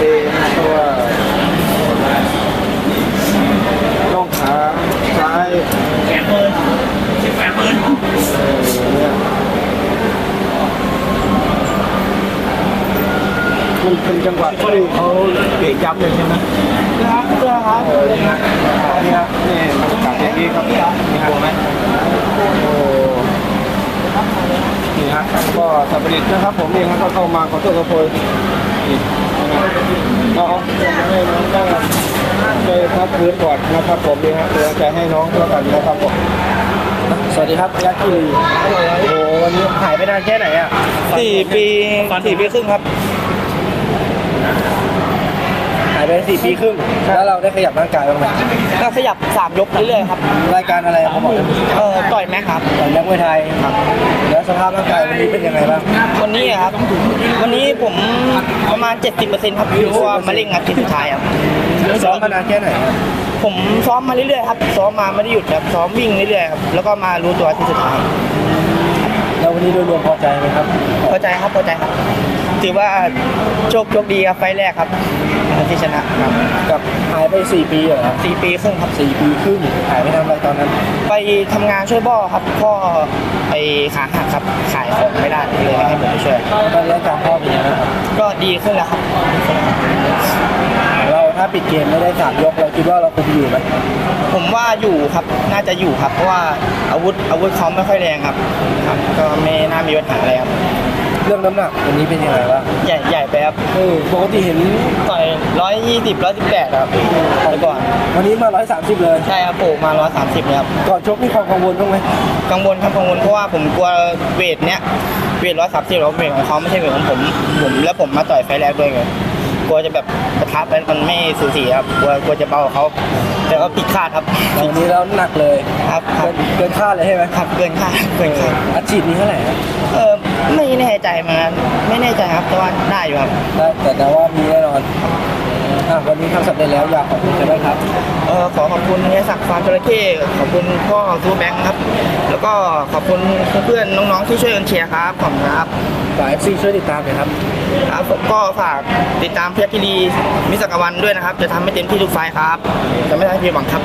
เดนเพวต่องขาซ้ายแปดหมื่นสิบแปดหมื่นมันเป็นจังหวะที่เขาเบรกยับเลยใช่ไหมครับครับนี่ครับนี่ยครับนี่กลับอย่างนี้ครับนี่ครัวไหมโอ้นี่ฮะก็สับปะรดนะครับผมเองครับก็เข้ามาขอโทษขอโพย นี่นะครับก็เอาให้น้องได้ได้พักพื้นก่อนนะครับผมนี่ฮะเดี๋ยวจะให้น้องแล้วกันนะครับผมสวัสดีครับยักษ์กีโอ้โหวันนี้หายไปนานแค่ไหนอะสี่ปีสี่ปีครึ่งครับหายไปสี่ปีครึ่งแล้วเราได้ขยับร่างกายบ้างไหมก็ขยับสามยกเรื่อยๆครับรายการอะไรเขาบอกเออต่อยแม็กครับต่อยนักมวยไทยครับ สภาพร่างกายวันนี้เป็นยังไงบ้างวันนี้อะครับ วันนี้ผมประมาณ 70%ครับเพราะว่ามะเร็งอาทิตย์สุดท้ายครับ ซ้อมมานานแค่ไหนครับผมซ้อมมาเรื่อยๆครับ ซ้อมมาไม่ได้หยุดครับ ซ้อมวิ่งเรื่อยๆครับ แล้วก็มารู้ตัวอาที่สุดท้ายแล้ ววันนี้โดยรวมพอใจไหมครับ พอใจครับพอใจครับ ถือว่าโชคโชคดีครับไฟล์แรกครับที่ชนะครับกับหายไป 4 ปีเหรอครับสี่ปีครึ่งครับสี่ปีครึ่งหายไปทำอะไรตอนนั้น ไปทำงานช่วยพ่อครับพ่อไปขาหักครับขายของไม่ได้เลยให้ผมไปช่วยตอนนี้อาการพ่อเป็นยังไงบ้างครับก็ดีขึ้นแล้วครับเราถ้า ปิดเกมไม่ได้สามยกเราคิดว่าเราคุมอยู่ไหมผมว่าอยู่ครับน่าจะอยู่ครับ เพราะว่าอาวุธอาวุธเขาไม่ค่อยแรงครับครับ ก็ไม่น่ามีปัญหาอะไรครับเรื่องน้ำหนักวันนี้เป็นยังไงบ้างใหญ่ใหญ่ไปครับเออปกติเห็นต่อยร้อยยี่สิบร้อยสิบแปดครับแต่ก่อน วันนี้มา130เลยใช่ครับโผล่มาร้อยสามสิบเลยครับก่อนชกมีความกังวลบ้างไหมกังวลครับกังวลเพราะว่าผมกลัวเวทเนี้ยเวทร้อยสามสิบเวทของเขาไม่ใช่เวทของผมผม แล้วผมมาต่อยไฟล์แรกด้วยไง กลัวจะแบบประทับแล้วมันไม่สูสีครับกลัวกลัวจะเบากว่าเขาแต่ก็ผิดคาดครับแต่วันนี้เราน้ำหนักเลยครับครัเกิบนเกินคาดเลยใช่ไหมครับเกินคาดเกินคาดอัดฉีดนี้เท่าไหร่ครับเออไม่แน่ใจเหมือนกันไม่แน่ใจครับแต่ว่าได้อยู่ครับได้แต่แต่ว่ามีแน่นอนอะวันนี้ทำสำเร็จแล้วอยากขอบคุณใครบ้างครับเออขอขอบคุณเฮียศักดิ์ฟาร์มจระเข้ขอบคุณพ่อซูแบงค์ครับ แล้วก็ขอบคุณเพื่อนๆน้องๆที่ช่วยกันเชียร์ครับขอบคุณครับฝาก FC ช่วยติดตามหน่อยครับ ครับก็ฝากติดตามพยัคคีรีมิกสักวันด้วยนะครับ จะทำให้เต็มที่ทุกไฟต์ครับ จะไม่ให้ผิดหวังครับ